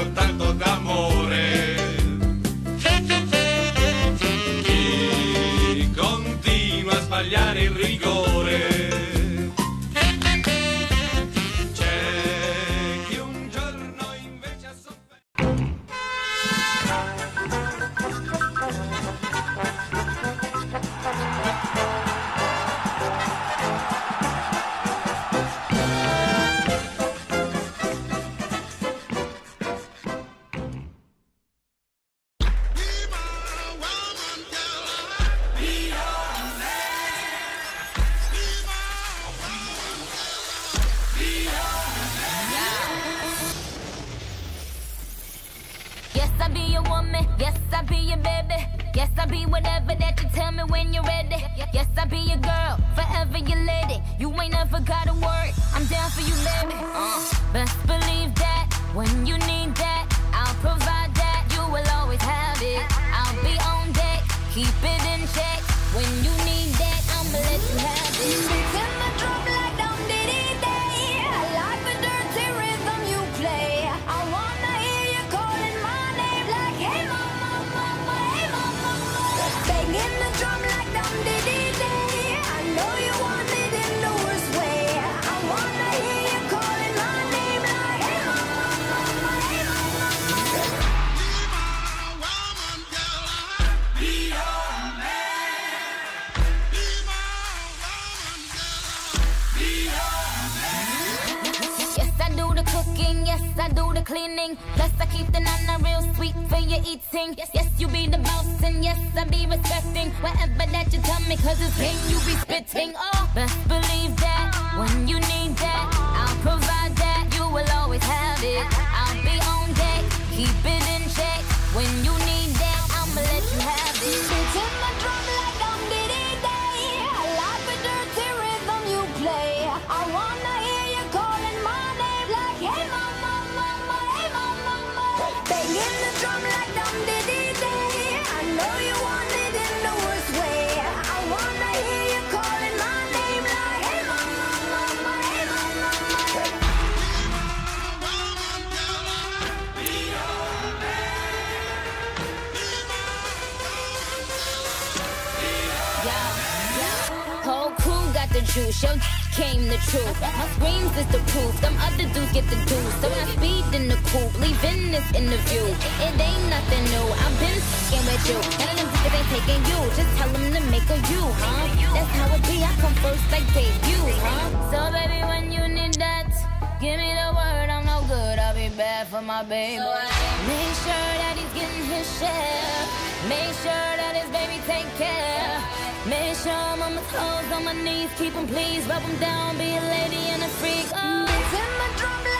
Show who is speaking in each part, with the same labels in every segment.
Speaker 1: soltanto d'amore. Chi continua a sbagliare il rigore.
Speaker 2: Your baby. Yes, I'll be whatever that you tell me when you're ready. Yes, I'll be your girl, forever your lady. You ain't never gotta worry. I'm down for you, baby. Uh, best believe that when you need that, I'll provide that. You will always have it. I'll be on deck, keep it in check. When you need that, I'ma let you have it.
Speaker 3: Mama.
Speaker 2: Cooking. Yes, I do the cleaning. Plus, I keep the nana real sweet for your eating. Yes, yes, you be the boss, and yes, I be respecting whatever that you tell me. Cause it's game you be spitting. Oh, best believe that when you need that, I'll provide that. You will always have it. I'll be on deck, keep it in check. When you need
Speaker 3: the
Speaker 2: juice, yo came the truth. My screams is the proof, them other dudes get the dues. So I speed in the coupe, leaving this interview. It ain't nothing new, I've been f***ing with you. None of them niggas ain't taking you, just tell them to make a you, huh? That's how it be, I come first like debut, huh? So baby, when you need that, give me the word, I'm no good, I'll be bad for my baby. Make sure that he's getting his share. Make sure that his baby I'm on my my knees, keep 'em please, rub 'em down, be a lady and a freak. Oh.
Speaker 3: Beating the drum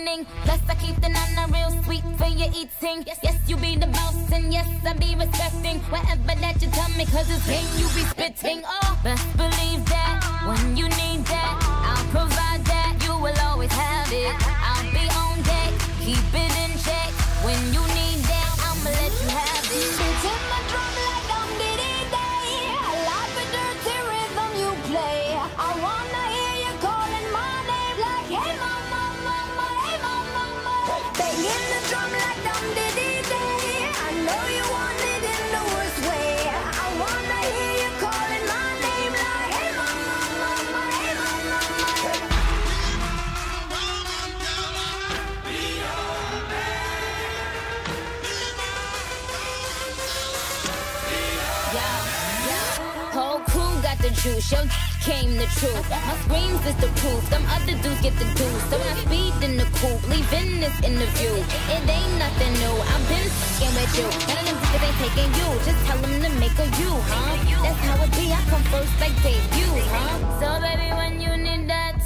Speaker 2: cleaning. Plus, I keep the nana real sweet for your eating. Yes, yes, you be the boss, and yes, I be respecting whatever that you tell me, cause it's game you be spitting. Oh, best believe that when you need that, I'll provide that. You will always have it. I'll be juice, yo came the truth. My screams is the proof, Some other dudes get the deuce. So I speed in the coupe, leaving this interview. It ain't nothing new, I've been f***ing with you. None of them niggas ain't taking you, just tell them to make a you, huh? That's how it be, I come first like debut, huh? So baby, when you need that,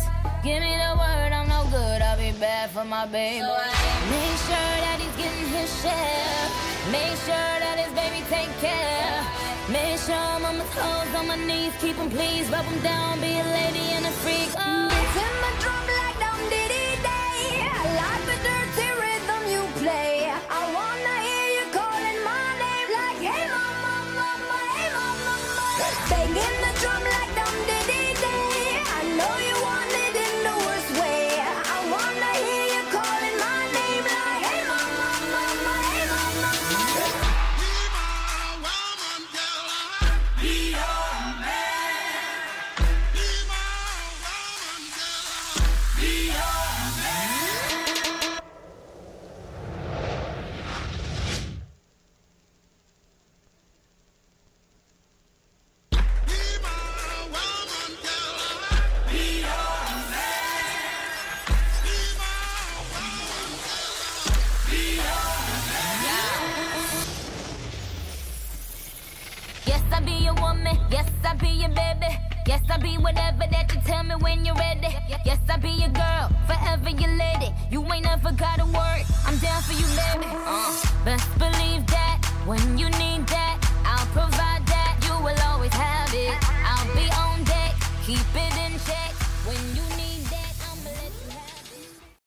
Speaker 2: give me the word, I'm no good, I'll be bad for my baby. So Make sure that he's getting his share. Make sure that his baby take care. Make sure I'm on my toes, on my knees, keep him please, rub him down, be a lady and a freak. Oh. Baby. Yes, I'll be whatever that you tell me when you're ready. Yes, I'll be your girl, forever your lady. You ain't never gotta worry. I'm down for you, baby. Uh, best believe that when you need